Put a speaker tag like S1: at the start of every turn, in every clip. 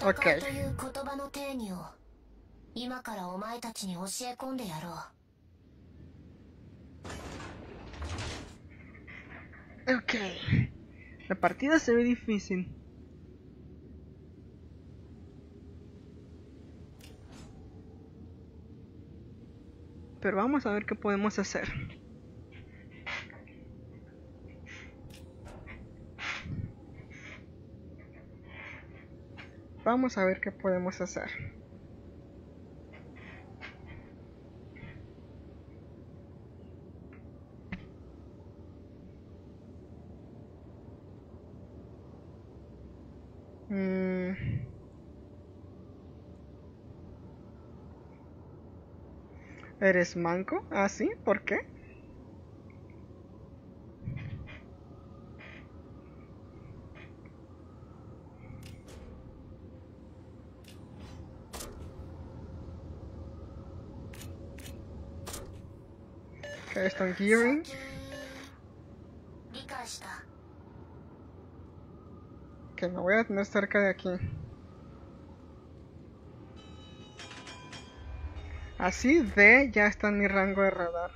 S1: 戦いという言葉の定義を今からお前たちに教え込んでやろう
S2: Ok. La partida se ve difícil. Pero vamos a ver qué podemos hacer. Vamos a ver qué podemos hacer. Mm. ¿Eres manco? ¿Ah, sí? ¿Por qué? There's the gearing. Que me voy a tener cerca de aquí. Así de ya está en mi rango de radar.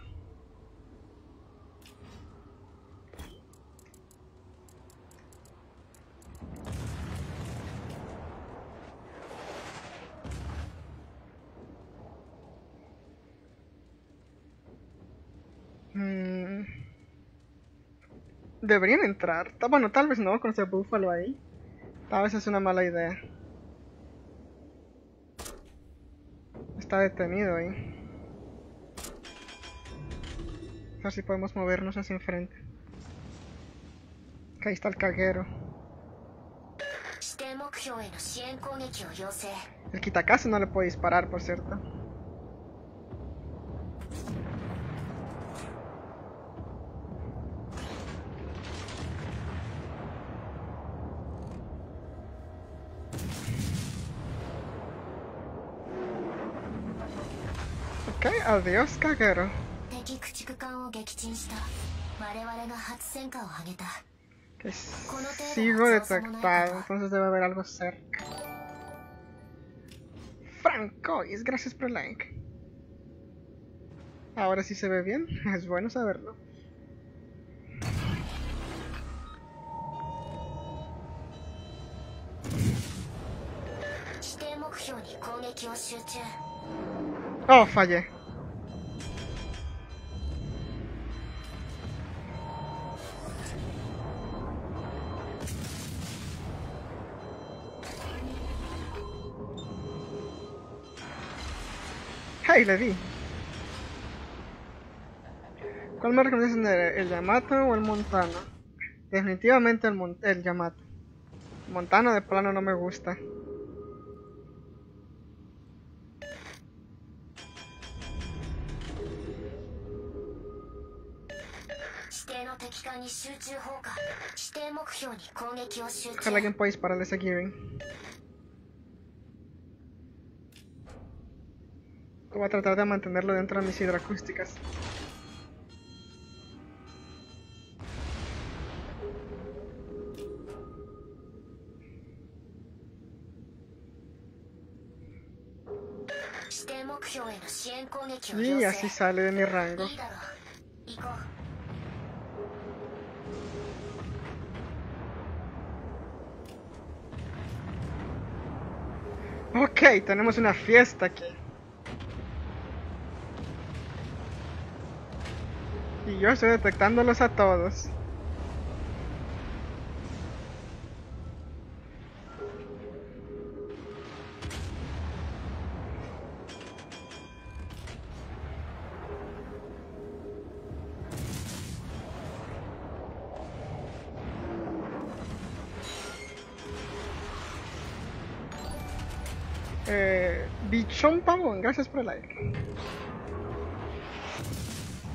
S2: Deberían entrar. Bueno, tal vez no, con ese búfalo ahí. Tal vez es una mala idea. Está detenido ahí. A ver si podemos movernos hacia enfrente. Ahí está el caguero. El Kitakazu no le puede disparar, por cierto. adiós, caguero.
S1: 敵駆逐艦を撃沈した我々が初戦果を上げた
S2: Que sigo detectado, entonces debe haber algo cerca. Francois, gracias por el like. Ahora sí se ve bien, es bueno saberlo.
S1: 指定目標に攻撃を集中
S2: Oh, fallé. ¡Ay, le di! ¿Cuál me recomiendas? ¿El Yamato o el Montano? Definitivamente el, Mon el Yamato. Montano de plano no me gusta. Ojalá alguien pueda dispararle ese Gearing. Voy a tratar de mantenerlo dentro de mis hidroacústicas. Y así sale de mi rango. Ok, tenemos una fiesta aquí. Yo estoy detectándolos a todos. Eh, Bichón Pavón, gracias por el like.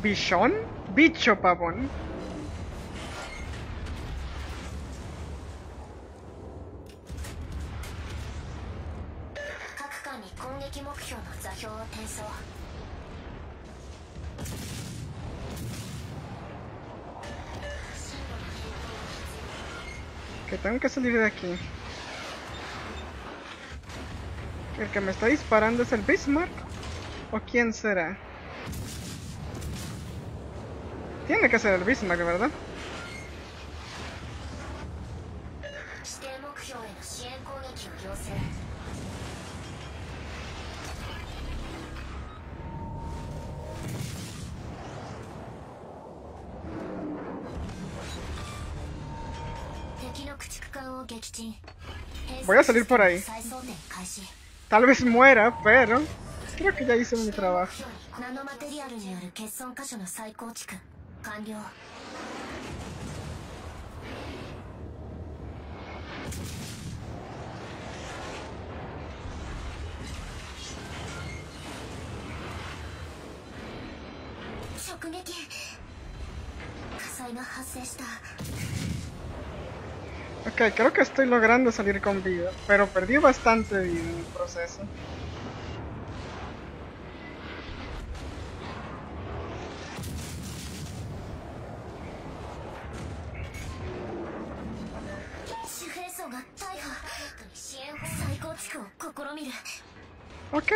S2: ¿Bichón? Bicho pavón. Que tengo que salir de aquí. ¿El que me está disparando es el Bismarck? ¿O quién será? Tiene que ser el Bismarck, ¿verdad? Voy a salir por ahí. Tal vez muera, pero creo que ya hice mi trabajo.
S1: ナノマテリアルによる欠損箇所の再構築完了 直撃火災が発生した
S2: Ok, creo que estoy logrando salir con vida, pero perdí bastante vida en el proceso. Ok.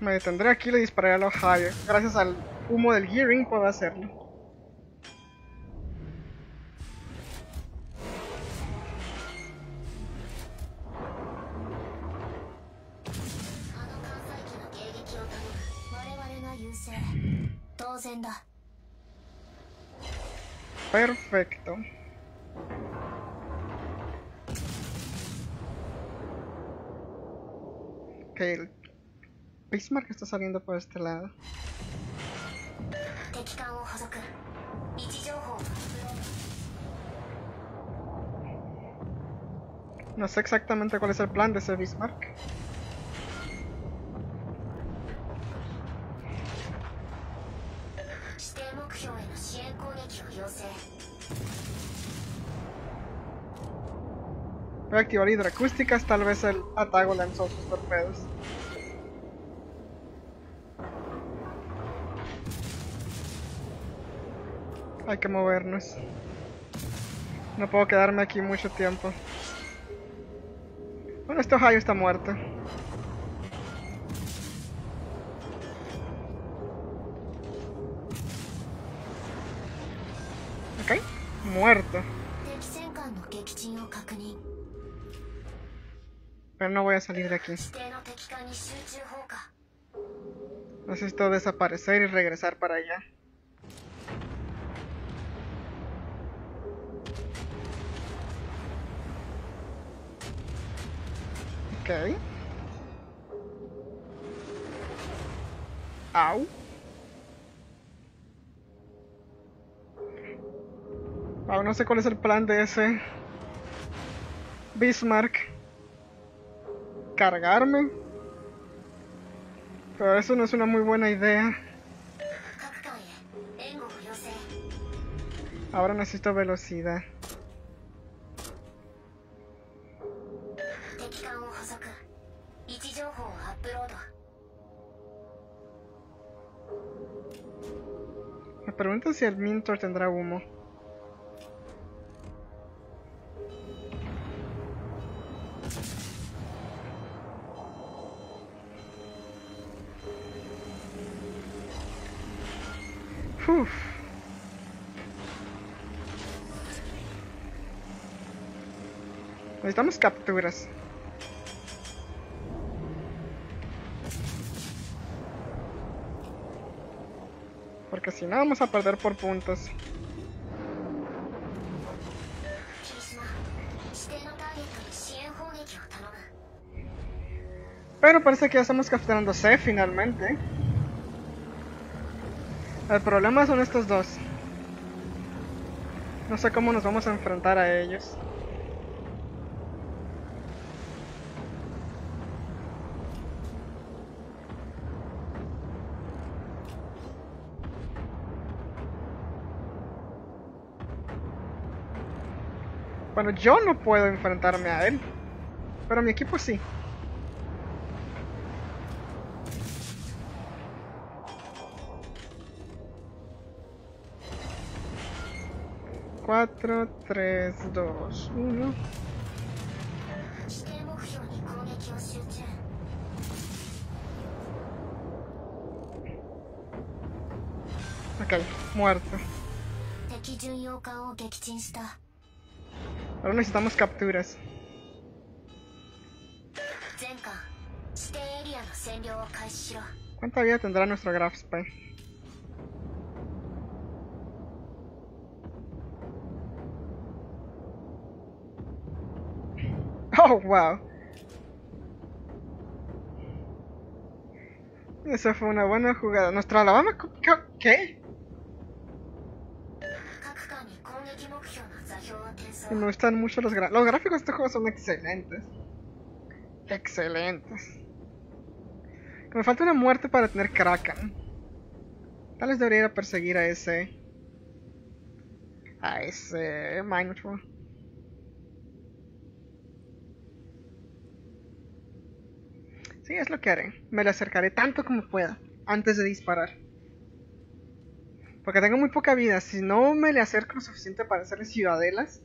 S2: Me detendré aquí y le dispararé a los Higher. Gracias al humo del Gearing puedo hacerlo. Perfecto. Ok, el Bismarck está saliendo por este lado. No sé exactamente cuál es el plan de ese Bismarck. Voy a activar hidroacústicas, tal vez el Atago lanzó sus torpedos. Hay que movernos. No puedo quedarme aquí mucho tiempo. Bueno, este Ohio está muerto. Ok, muerto. Pero no voy a salir de aquí. Necesito desaparecer y regresar para allá. Ok. Au. Wow, no sé cuál es el plan de ese Bismarck cargarme. Pero eso no es una muy buena idea. Ahora necesito velocidad. Me pregunto si el Mintor tendrá humo. necesitamos capturas. Porque si no vamos a perder por puntos. Pero parece que ya estamos capturando C finalmente. El problema son estos dos. No sé cómo nos vamos a enfrentar a ellos. Yo no puedo enfrentarme a él. Pero mi equipo sí.
S1: Cuatro, tres, dos, uno.
S2: Ok, muerto. Ahora necesitamos capturas. ¿Cuánta vida tendrá nuestro Graph Spy? Oh, wow. Esa fue una buena jugada. ¿Nuestra Alabama? ¿Qué?
S1: gráficos.
S2: Me gustan mucho los gráficos. Los gráficos de este juego son excelentes. Excelentes. Me falta una muerte para tener Kraken. Tal vez debería ir a perseguir a ese. A ese Minotaur. Sí, es lo que haré. Me le acercaré tanto como pueda antes de disparar. Porque tengo muy poca vida. Si no me le acerco lo suficiente para hacerle ciudadelas,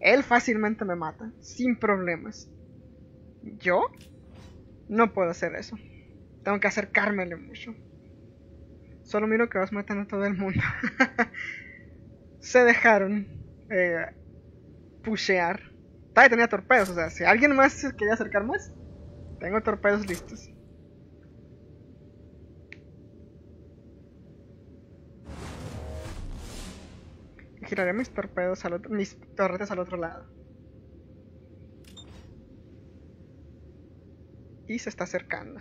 S2: él fácilmente me mata, sin problemas. ¿Yo? No puedo hacer eso. Tengo que acercármele mucho. Solo miro que vas matando a todo el mundo. Se dejaron eh, pushear. Todavía tenía torpedos, o sea, si alguien más quería acercar más, tengo torpedos listos. Giraré mis torpedos al otro, mis torretas al otro lado. Y se está acercando.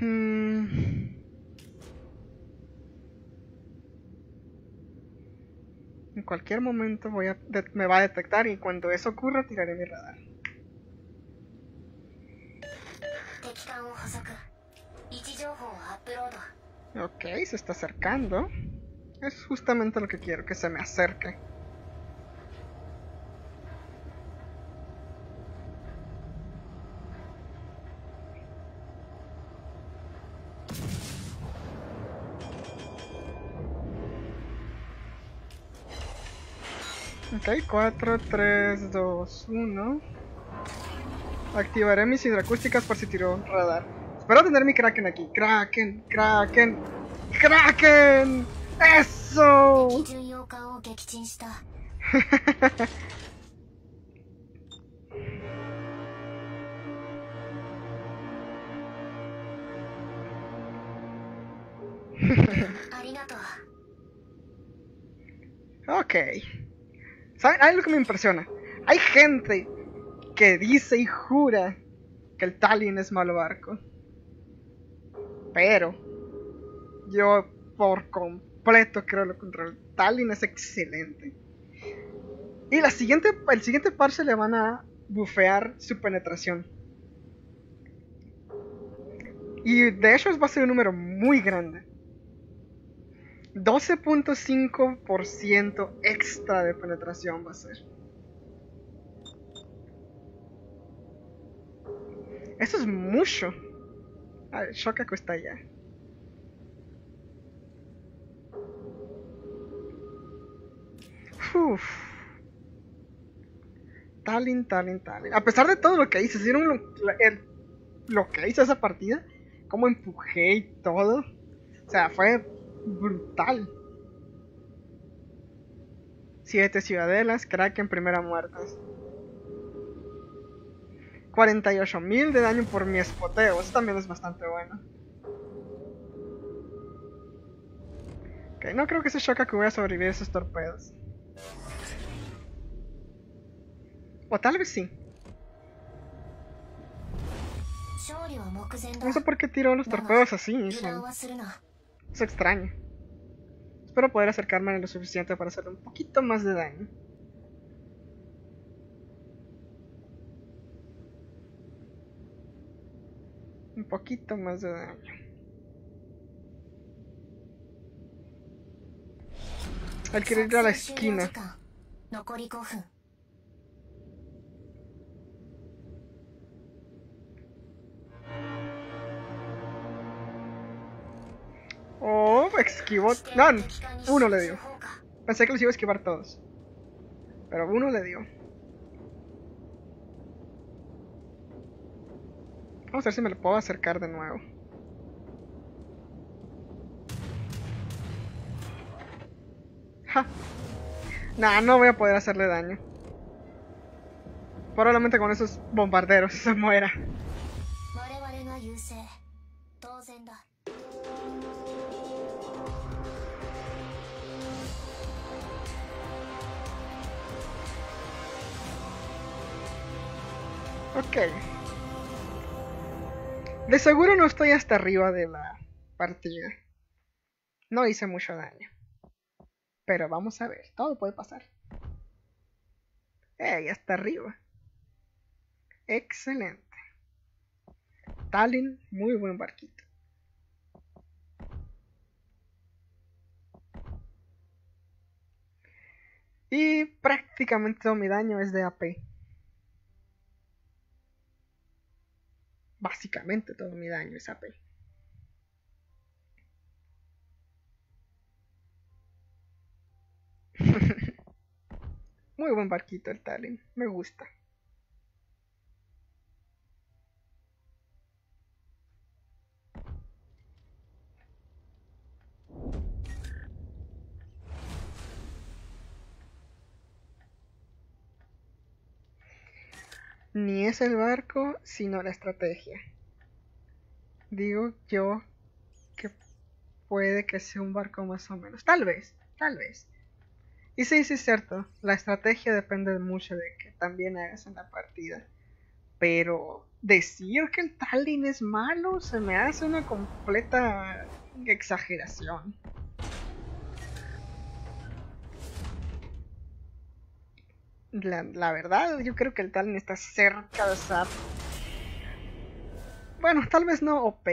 S2: Hmm. En cualquier momento voy a me va a detectar y cuando eso ocurra tiraré mi radar. Ok, se está acercando. Es justamente lo que quiero, que se me acerque. 4, 3, 2, 1. Activaré mis hidracústicas por si tiró radar. Espero tener mi Kraken aquí. Kraken, Kraken, Kraken. ¡Eso! ok. ¿Saben? Hay algo que me impresiona. Hay gente que dice y jura que el Tallinn es malo barco. Pero yo por completo creo lo contrario. Tallinn es excelente. Y la siguiente, el siguiente parche le van a bufear su penetración. Y de hecho va a ser un número muy grande. 12.5% extra de penetración va a ser. Eso es mucho. A ver, Shokaku está allá. Uf. Talin, Talin, Talin. A pesar de todo lo que hice, ¿vieron lo, la- el- lo que hice esa partida? Cómo empujé y todo. O sea, fue brutal. Siete ciudadelas, Kraken, primera muerte. 48.000 de daño por mi espoteo. Eso también es bastante bueno. Ok, no creo que ese Shokaku voy a sobrevivir a esos torpedos. O tal vez sí. No sé por qué tiró los torpedos así. Se extraña. Espero poder acercarme lo suficiente para hacerle un poquito más de daño. Un poquito más de daño. Al querer ir a la esquina. Esquivó. No, uno le dio. Pensé que los iba a esquivar todos. Pero uno le dio. Vamos a ver si me lo puedo acercar de nuevo. Ja. Nah, no voy a poder hacerle daño. Probablemente con esos bombarderos se muera. Ok. De seguro no estoy hasta arriba de la partida. No hice mucho daño. Pero vamos a ver, todo puede pasar. ¡Ey! Hasta arriba. Excelente. Tallinn, muy buen barquito. Y prácticamente todo mi daño es de AP. Básicamente todo mi daño es AP. Muy buen barquito el Tallinn, me gusta. Ni es el barco, sino la estrategia. Digo yo que puede que sea un barco más o menos. Tal vez, tal vez. Y sí, sí es cierto. La estrategia depende mucho de que también hagas en la partida. Pero decir que el Tallinn es malo se me hace una completa exageración. La, verdad, yo creo que el Tallinn está cerca de ser... Bueno, tal vez no OP,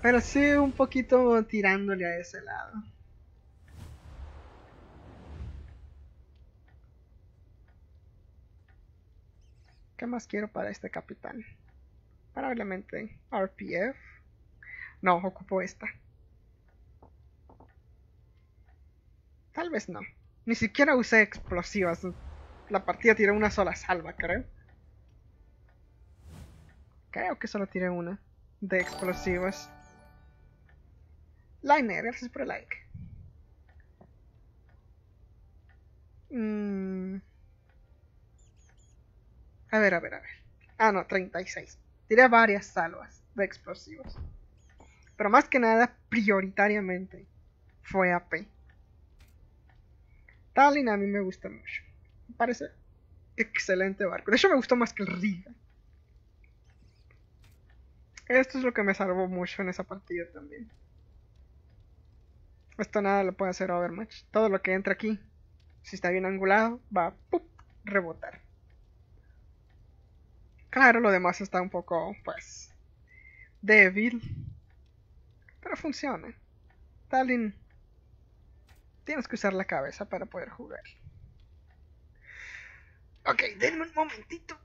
S2: pero sí un poquito tirándole a ese lado. ¿Qué más quiero para este capitán? Probablemente RPF. No, ocupo esta. Tal vez no. Ni siquiera usé explosivas. La partida tiré una sola salva, creo. Creo que solo tiré una de explosivas. Liner, gracias por el like. Mm. A ver, a ver, a ver. Ah, no, 36. Tiré varias salvas de explosivos. Pero más que nada, prioritariamente, fue AP. Tallinn a mí me gusta mucho. Parece excelente barco. De hecho, me gustó más que el Riga. Esto es lo que me salvó mucho en esa partida también. Esto nada lo puede hacer Overmatch. Todo lo que entra aquí, si está bien angulado, va a rebotar. Claro, lo demás está un poco, pues, débil. Pero funciona. Tallinn, tienes que usar la cabeza para poder jugar. Ok, denme un momentito.